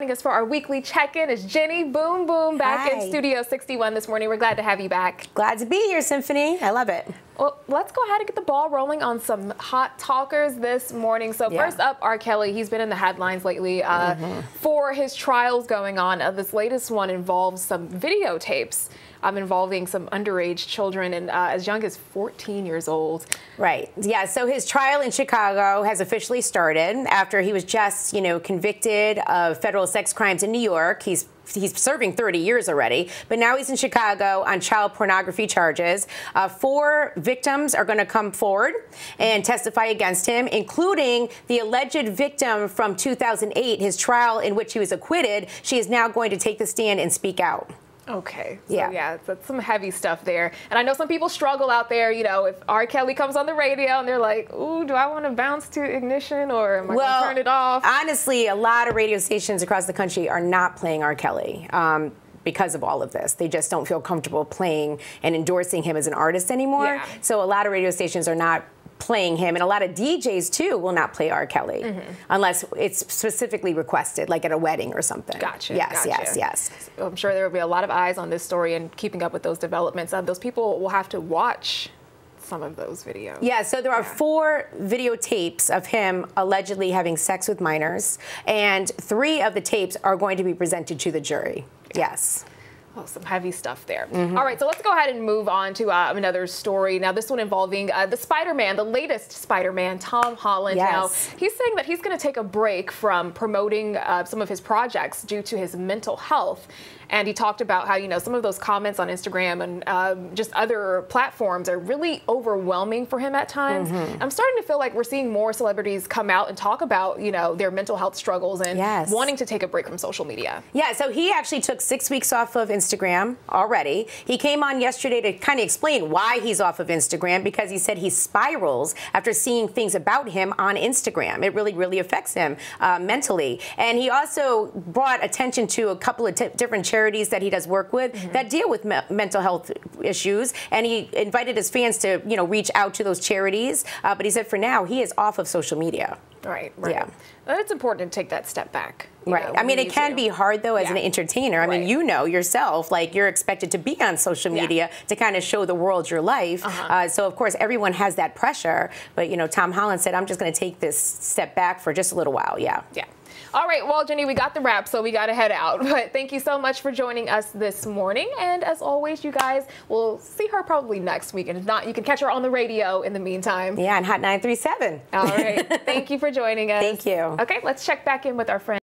Joining us for our weekly check-in is Jenny Boom Boom back Hi. in Studio 61 this morning. We're glad to have you back. Glad to be here, Symphony. I love it. Well, let's go ahead and get the ball rolling on some hot talkers this morning. So Yeah. first up, R. Kelly. He's been in the headlines lately uh, for his trials going on. Uh, this latest one involves some videotapes um, involving some underage children and uh, as young as 14 years old. Right. Yeah. So his trial in Chicago has officially started after he was just, you know, convicted of federal sex crimes in New York. He's He's serving 30 years already, but now he's in Chicago on child pornography charges. Uh, four victims are going to come forward and testify against him, including the alleged victim from 2008, his trial in which he was acquitted. She is now going to take the stand and speak out. Okay. So Yeah. yeah, that's some heavy stuff there. And I know some people struggle out there, you know, if R. Kelly comes on the radio and they're like, ooh, do I want to bounce to ignition or am I going to turn it off? Honestly, a lot of radio stations across the country are not playing R. Kelly. Um, because of all of this, they just don't feel comfortable playing and endorsing him as an artist anymore. Yeah. So a lot of radio stations are not playing him, and a lot of DJs too will not play R. Kelly Mm-hmm. unless it's specifically requested, like at a wedding or something. Gotcha. Yes, gotcha. yes, yes. I'm sure there will be a lot of eyes on this story and keeping up with those developments. Uh, those people will have to watch some of those videos. Yeah, so there are Yeah. four videotapes of him allegedly having sex with minors, and three of the tapes are going to be presented to the jury. Yes. Oh, some heavy stuff there. Mm-hmm. All right, so let's go ahead and move on to uh, another story. Now, this one involving uh, the Spider-Man, the latest Spider-Man, Tom Holland. Yes. Now, he's saying that he's going to take a break from promoting uh, some of his projects due to his mental health. And he talked about how, you know, some of those comments on Instagram and um, just other platforms are really overwhelming for him at times. Mm-hmm. I'm starting to feel like we're seeing more celebrities come out and talk about, you know, their mental health struggles and Yes. wanting to take a break from social media. Yeah, so he actually took six weeks off of Instagram already. He came on yesterday to kind of explain why he's off of Instagram because he said he spirals after seeing things about him on Instagram. It really, really affects him uh, mentally. And he also brought attention to a couple of t- different charities that he does work with that deal with me- mental health issues. And he invited his fans to, you know, reach out to those charities. Uh, but he said for now, he is off of social media. Right, right. Yeah. And It's important to take that step back. Right. know, I mean, it can do. be hard though as an Yeah. entertainer. I mean, you know yourself, like you're expected to be on social Yeah. media to kind of show the world your life. Uh-huh. Uh, so of course, everyone has that pressure. But you know, Tom Holland said, "I'm just going to take this step back for just a little while." Yeah. Yeah. All right, well, Jenny, we got the wrap, so we got to head out. But thank you so much for joining us this morning. And as always, you guys will see her probably next week. And if not, you can catch her on the radio in the meantime. Yeah, and Hot 937. All right. Thank you for joining us. Thank you. Okay, let's check back in with our friend.